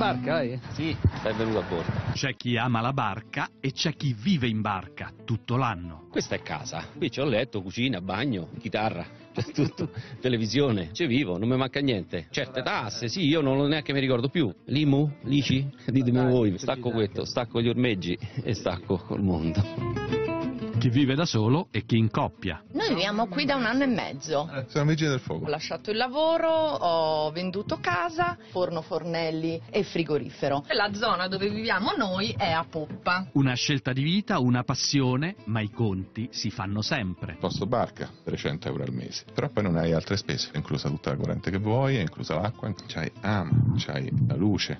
barca, eh? Sì, benvenuto a bordo. C'è chi ama la barca e c'è chi vive in barca tutto l'anno. Questa è casa. Qui c'ho letto, cucina, bagno, chitarra, c'è tutto, televisione. Ci vivo, non mi manca niente. Certe tasse, sì, io non lo neanche mi ricordo più. Limu? Lici? Ditemi voi. Stacco questo, stacco gli ormeggi e stacco col mondo. Chi vive da solo e chi in coppia. Noi viviamo qui da un anno e mezzo. Sono vigili del Ho fuoco. lasciato il lavoro, ho venduto casa, forno, fornelli e frigorifero. La zona dove viviamo noi è a poppa. Una scelta di vita, una passione, ma i conti si fanno sempre. Posto barca, 300 euro al mese. Però poi non hai altre spese, è inclusa tutta la corrente che vuoi, è inclusa l'acqua, c'hai ama, c'hai la luce,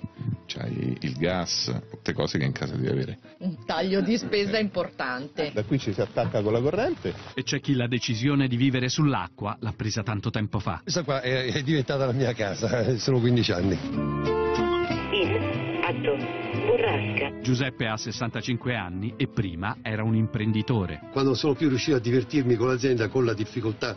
c'hai il gas, tutte cose che in casa devi avere. Un taglio di spesa importante. Da qui ci si attacca con la corrente. E c'è chi la decisione di vivere sull'acqua l'ha presa tanto tempo fa. Questa qua è, è diventata la mia casa, eh, sono 15 anni. In atto burrasca. Giuseppe ha 65 anni e prima era un imprenditore. Quando non sono più riuscito a divertirmi con l'azienda, con la difficoltà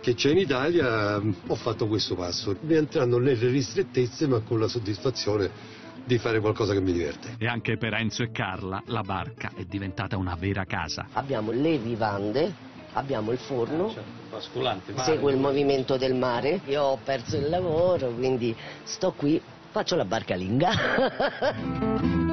che c'è in Italia, ho fatto questo passo, rientrando nelle ristrettezze ma con la soddisfazione di fare qualcosa che mi diverte. E anche per Enzo e Carla la barca è diventata una vera casa. Abbiamo le vivande, abbiamo il forno, Basculante, seguo il movimento del mare. Io ho perso il lavoro, quindi sto qui, faccio la barcalinga.